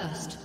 First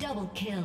Double kill.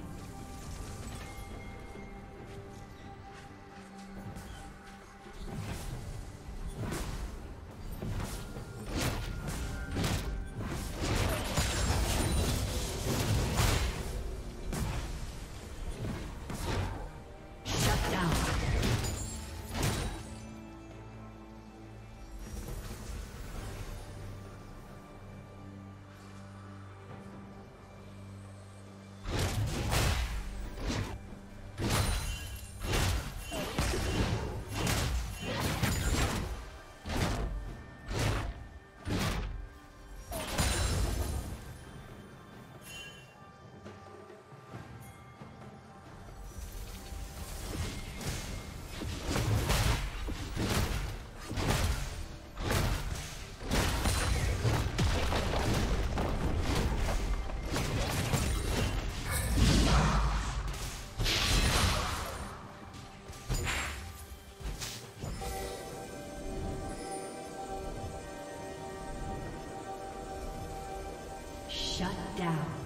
Shut down.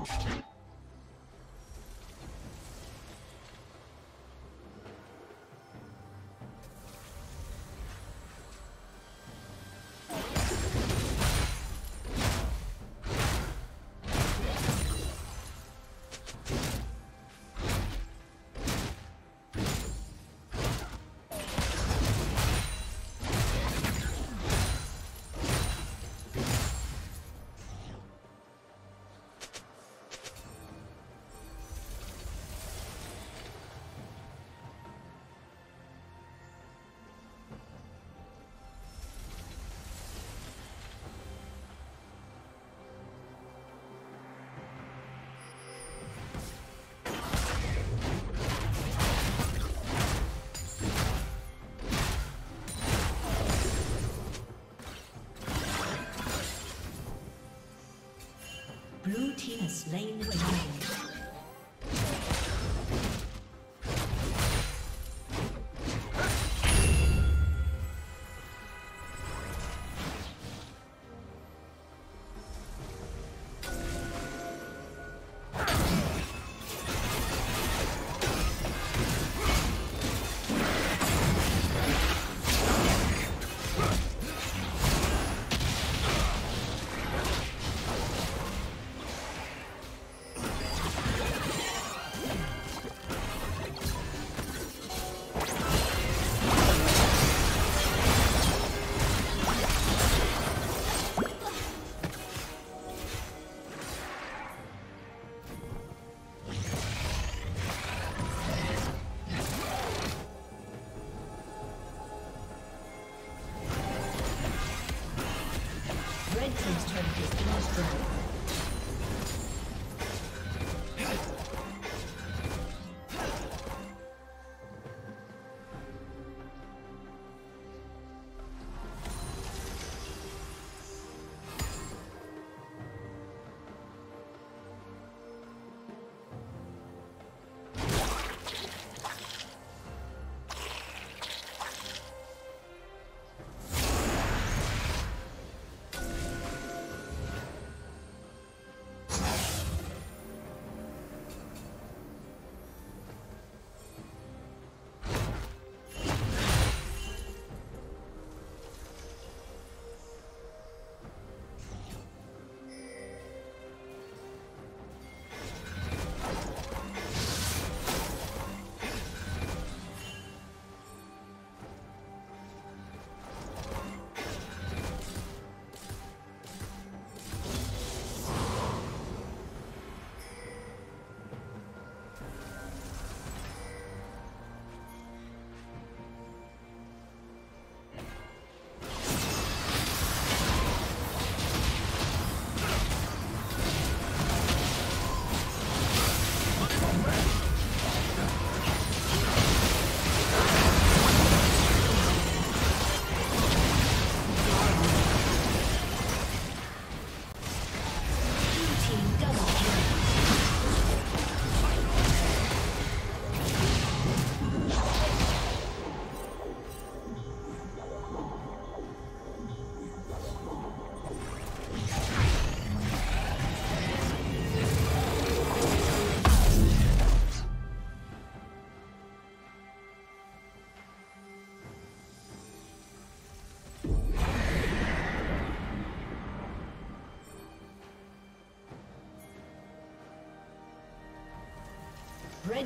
evolved. Slain the dragon.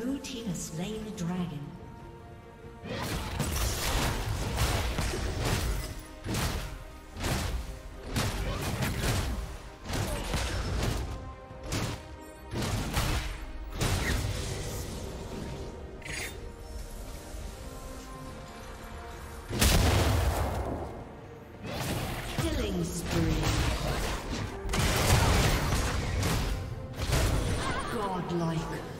Blue team has slain the dragon. Killing spree. Godlike.